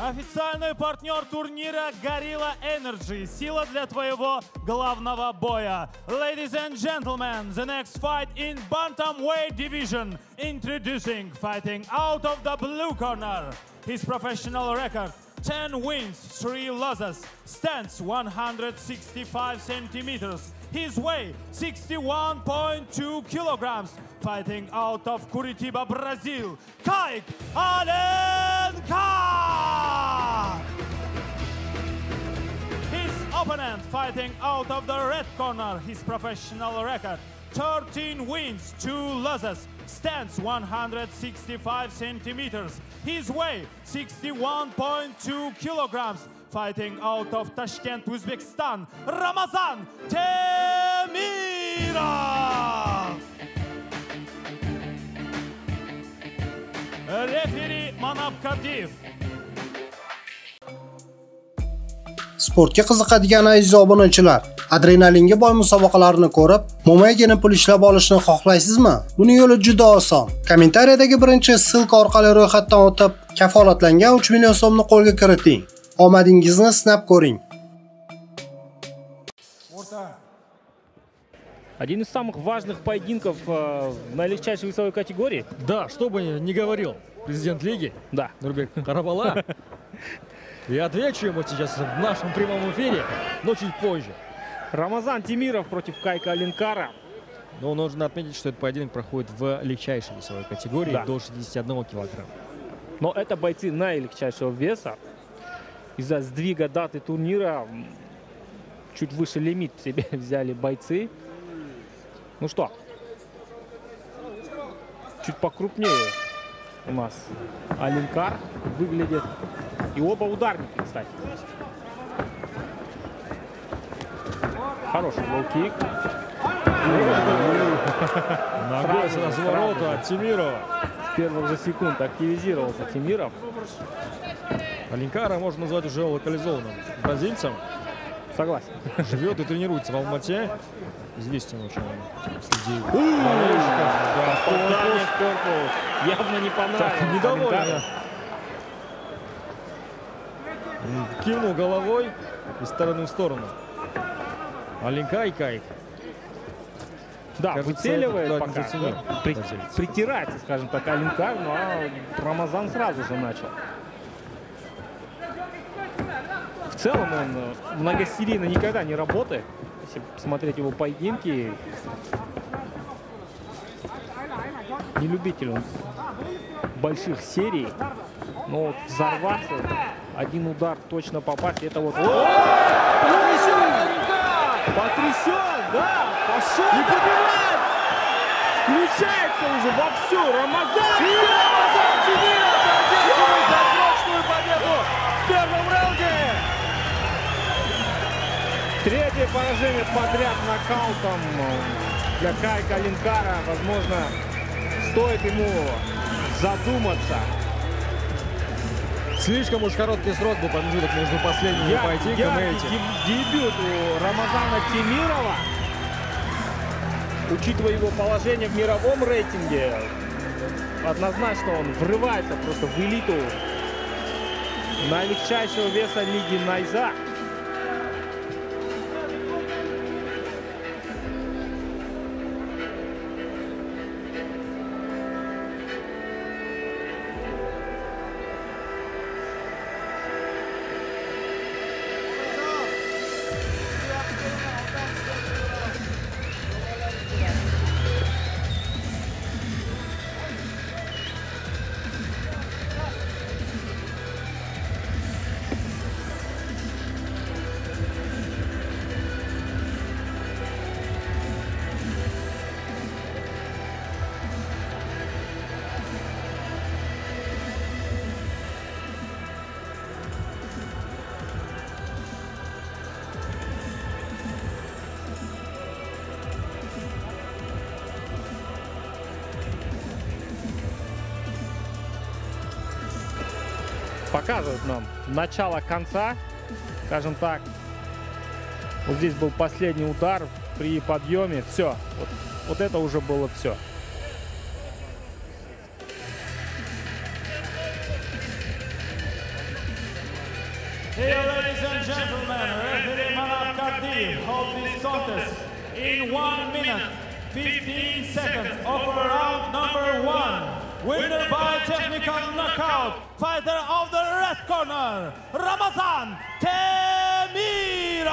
Официальный партнер турнира Gorilla Energy. Сила для твоего главного боя. Ladies and gentlemen, the next fight in bantamweight division. Introducing fighting out of the blue corner. His professional record 10 wins, 3 losses, stands 165 centimeters. His weight 61.2 kilograms. Fighting out of Curitiba, Brazil, Kaik Alenka! Fighting out of the red corner, his professional record 13 wins, 2 losses, stands 165 centimeters. His weight 61.2 kilograms. Fighting out of Tashkent, Uzbekistan, Ramazan Temirov. Referi Manap Kadiv. Sportga qiziqadigan aziz obunachilar, adrenalinga boy musobaqalarni ko'rib, mo'maygina pul ishlab olishni xohlaysizmi? Buning yo'li juda oson. Kommentariyadagi birinchi ssilka orqali ro'yxatdan o'tib, kafolatlangan 3 million so'mni qo'lga kiriting. Omadingizni sinab ko'ring. Один из самых важных поединков э, на легчайшей весовой категории. Да, что бы ни говорил президент лиги Да. Нурбек Карабала. Я отвечу ему сейчас в нашем прямом эфире, но чуть позже. Рамазан Тимиров против Кайка Алинкара. Но нужно отметить, что этот поединок проходит в легчайшей весовой категории Да. до 61 килограмма. Но это бойцы наилегчайшего веса. Из-за сдвига даты турнира чуть выше лимит себе взяли бойцы. Ну что, чуть покрупнее у нас Алинкар выглядит. И оба ударники, кстати. Хороший лоу-кик. Ногой с разворота от Тимирова. С первых же секунд активизировался Тимиров. Алинкара можно назвать уже локализованным бразильцем. Согласен. Живет и тренируется в Алмате. Известен очень среди. Явно не понравилось. М, Кивнул головой из стороны в сторону. Алинкай Кайк. Да, Кажется, выцеливает это пока. заценил При- бразилец. притирается, скажем так, Алинкар, ну а Рамазан сразу же начал. В целом он э, многосерийно никогда не работает. Если смотреть его поединки, не любитель он больших серий. Но вот взорваться, один удар точно попасть, это вот... Потрясен, да, пошел. И побивает. Включается уже вовсю. Рамазан. Рамазан Тимиров одерживает досрочную победу в первом раунде. Третье поражение подряд нокаутом для Кайка Линкара. Возможно, стоит ему задуматься. Слишком уж короткий срок был промежуток между последним Я- поединком я- и этим. деб- Дебют у Рамазана Тимирова, учитывая его положение в мировом рейтинге, однозначно он врывается просто в элиту наилегчайшего веса лиги Найза. Показывают нам начало конца, скажем так. Вот здесь был последний удар при подъеме. Все. Вот, вот это уже было все. Here, ladies and gentlemen, referee Manat Kardiv hold this contest in 1 minute 15 seconds of round number 1. Winner by technical knockout, fighter of the red corner, Ramazan Temirov.